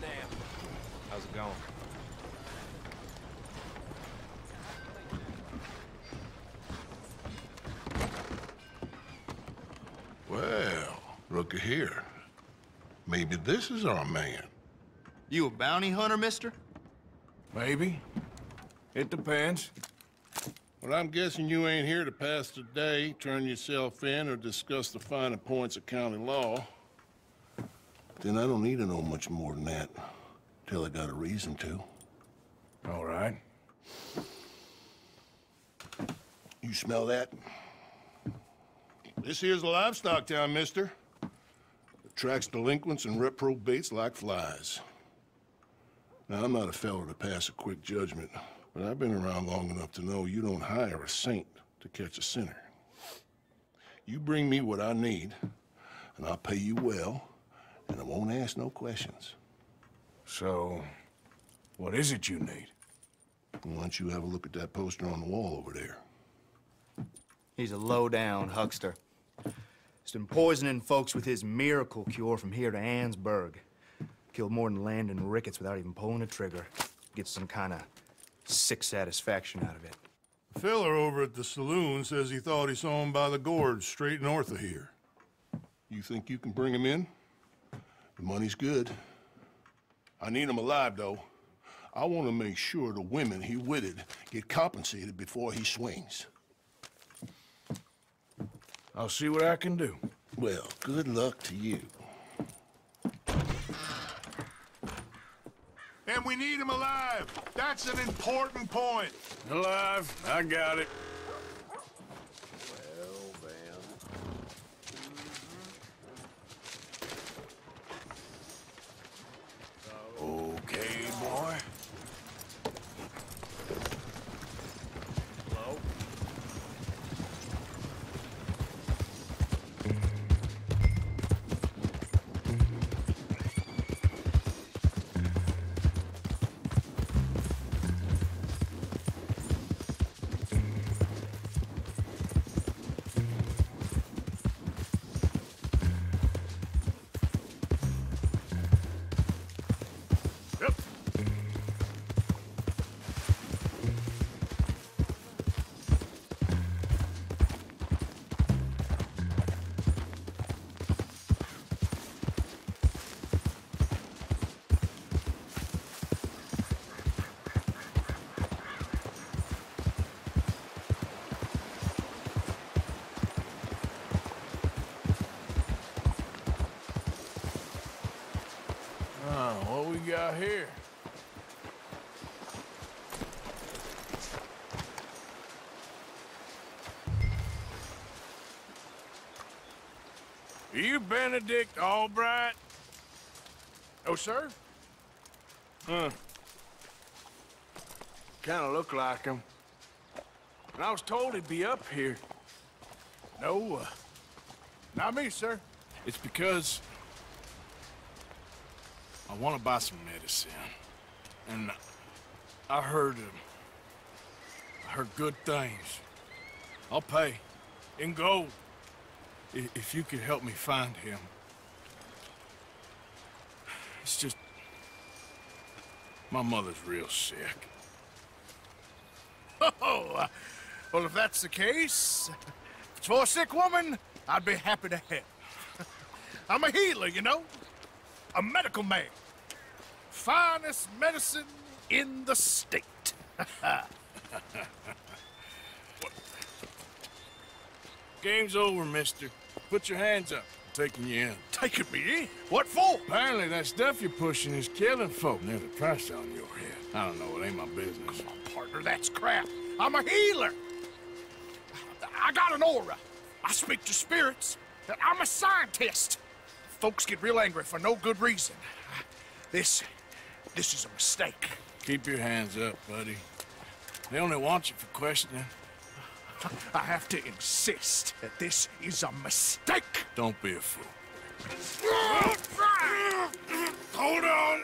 Giddy. How's it going? Well, looky here. Maybe this is our man. You a bounty hunter, mister? Maybe. It depends. Well, I'm guessing you ain't here to pass the day, turn yourself in, or discuss the finer points of county law. Then I don't need to know much more than that, till I got a reason to. All right. You smell that? This here's a livestock town, mister. Attracts delinquents and reprobates like flies. Now, I'm not a feller to pass a quick judgment, but I've been around long enough to know you don't hire a saint to catch a sinner. You bring me what I need, and I'll pay you well, and I won't ask no questions. So, what is it you need? Why don't you have a look at that poster on the wall over there? He's a low-down huckster. He's been poisoning folks with his miracle cure from here to Annesburg. Killed more than Landon Ricketts without even pulling a trigger. Gets some kind of sick satisfaction out of it. The fella over at the saloon says he thought he saw him by the gorge straight north of here. You think you can bring him in? The money's good. I need him alive, though. I want to make sure the women he witted get compensated before he swings. I'll see what I can do. Well, good luck to you. And we need him alive. That's an important point. Alive. I got it. What we got here? Are you Benedict Allbright? Oh, sir? Huh. Kinda look like him. And I was told he'd be up here. No, uh, not me, sir. It's because I want to buy some medicine. And I heard, um, I heard good things. I'll pay. In gold. If you could help me find him. It's just... My mother's real sick. Oh, uh, well, if that's the case, for a sick woman, I'd be happy to help. I'm a healer, you know? A medical man. Finest medicine in the state. Game's over, mister. Put your hands up. I'm taking you in. Taking me in? What for? Apparently that stuff you're pushing is killing folk. There's a price on your head. I don't know. It ain't my business. Come on, partner. That's crap. I'm a healer. I got an aura. I speak to spirits. I'm a scientist. Folks get real angry for no good reason. This, this is a mistake. Keep your hands up, buddy. They only want you for questioning. I have to insist that this is a mistake. Don't be a fool. Hold on.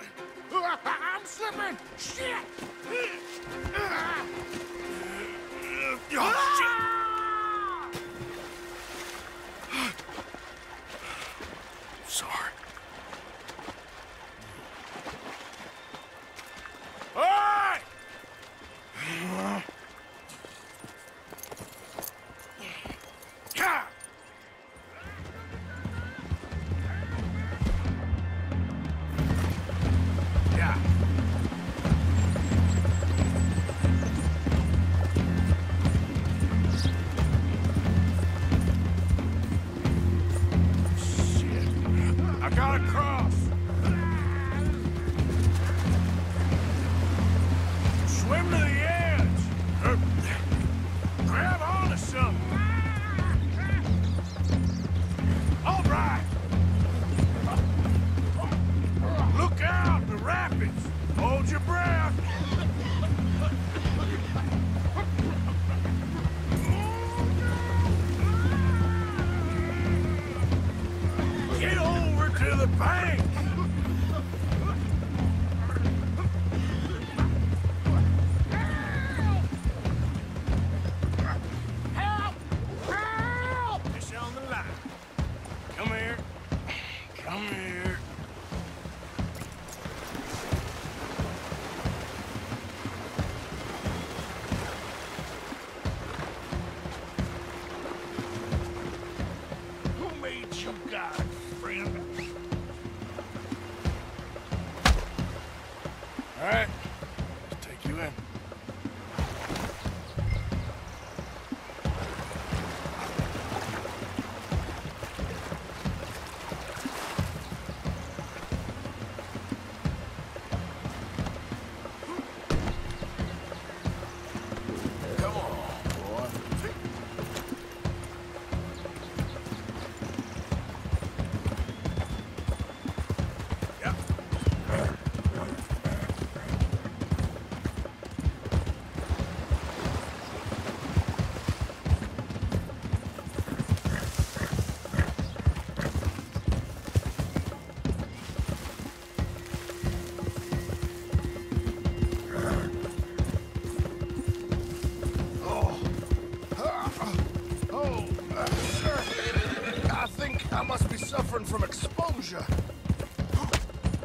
I'm slipping. Shit. Shit.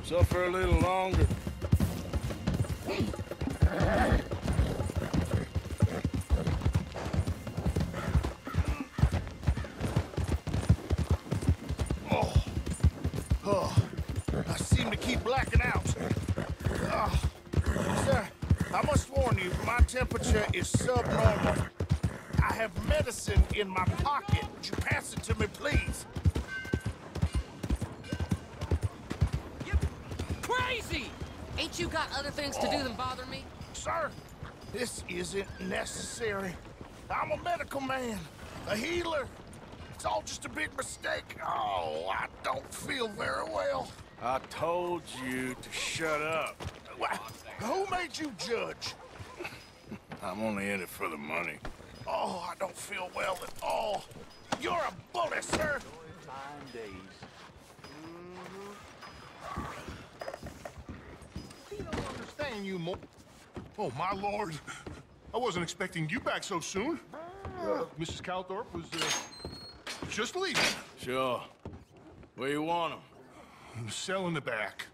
Suffer a little longer. Oh. Oh. I seem to keep blacking out. Oh. Sir, I must warn you, my temperature is subnormal. I have medicine in my pocket. Would you pass it to me, please? Crazy! Ain't you got other things to do than bother me? Sir, this isn't necessary. I'm a medical man, a healer. It's all just a big mistake. Oh, I don't feel very well. I told you to shut up. Who made you judge? I'm only in it for the money. Oh, I don't feel well at all. You're a bully, sir. You don't you mo... Oh, my lord. I wasn't expecting you back so soon. Uh, Mrs. Calthorpe was, uh, just leaving. Sure. Where you want him? In the cell in the back.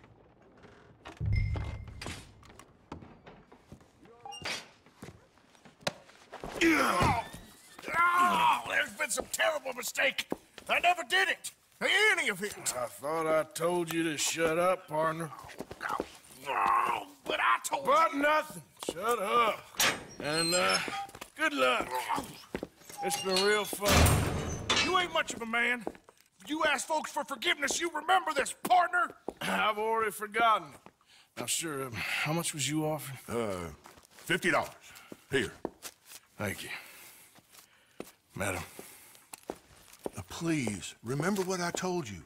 Oh, oh, there's been some terrible mistake. I never did it. Any of it. I thought I told you to shut up, partner. Oh, but I told but you. But nothing. Shut up. And, uh, good luck. It's been real fun. You ain't much of a man. You ask folks for forgiveness, you remember this, partner? I've already forgotten. Now, sure, um, how much was you offering? Uh, fifty dollars. Here. Thank you. Madam. Now, please, remember what I told you.